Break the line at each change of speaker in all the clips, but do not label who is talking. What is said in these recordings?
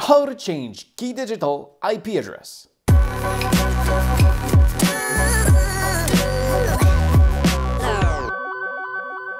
How to change key digital IP address.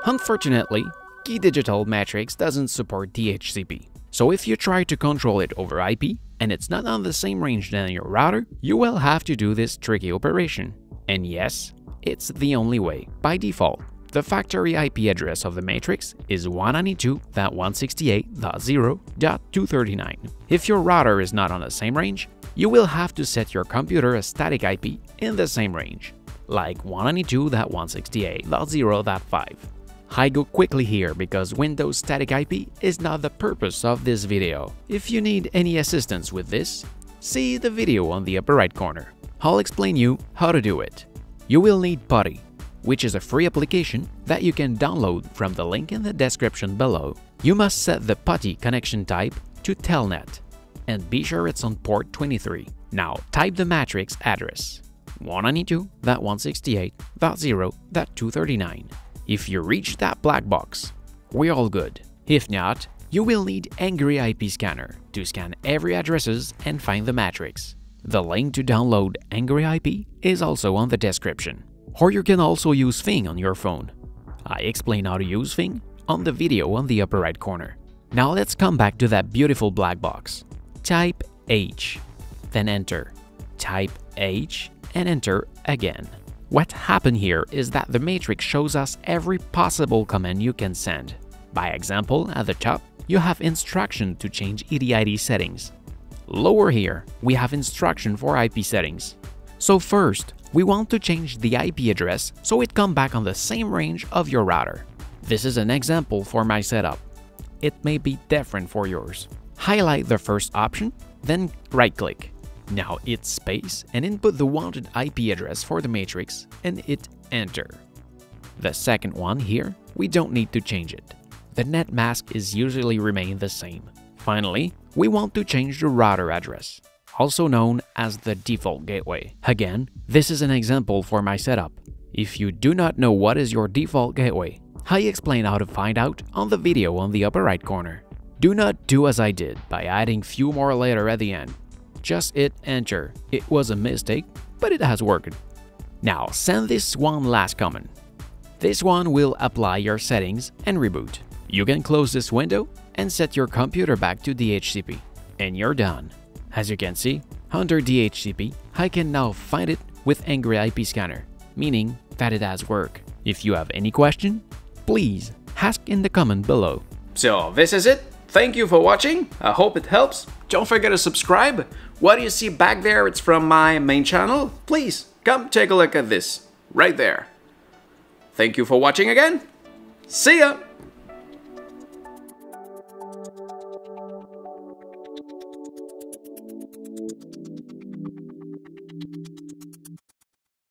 Unfortunately, Key Digital Matrix doesn't support DHCP. So if you try to control it over IP and it's not on the same range than your router, you will have to do this tricky operation. And yes, it's the only way by default. The factory IP address of the matrix is 192.168.0.239. If your router is not on the same range, you will have to set your computer a static IP in the same range, like 192.168.0.5. I go quickly here because Windows static IP is not the purpose of this video. If you need any assistance with this, see the video on the upper right corner. I'll explain you how to do it. You will need PuTTY, which is a free application that you can download from the link in the description below. You must set the PuTTY connection type to Telnet and be sure it's on port 23. Now type the matrix address 192.168.0.239. If you reach that black box, we're all good. If not, you will need Angry IP Scanner to scan every addresses and find the matrix. The link to download Angry IP is also on the description. Or you can also use Fing on your phone. I explain how to use Fing on the video on the upper right corner. Now let's come back to that beautiful black box. Type H, then enter. Type H and enter again. What happened here is that the matrix shows us every possible command you can send. By example, at the top, you have instruction to change EDID settings. Lower here, we have instruction for IP settings. So first, we want to change the IP address so it come back on the same range of your router. This is an example for my setup. It may be different for yours. Highlight the first option, then right-click. Now hit space and input the wanted IP address for the matrix and hit enter. The second one here, we don't need to change it. The net mask is usually remain the same. Finally, we want to change the router address also known as the default gateway. Again, this is an example for my setup. If you do not know what is your default gateway, I explain how to find out on the video on the upper right corner. Do not do as I did by adding few more later at the end. Just hit enter. It was a mistake, but it has worked. Now send this one last comment. This one will apply your settings and reboot. You can close this window and set your computer back to DHCP. And you're done. As you can see, under DHCP, I can now find it with Angry IP Scanner, meaning that it has work. If you have any question, please ask in the comment below.
So this is it. Thank you for watching. I hope it helps. Don't forget to subscribe. What do you see back there, it's from my main channel. Please come take a look at this right there. Thank you for watching again. See ya!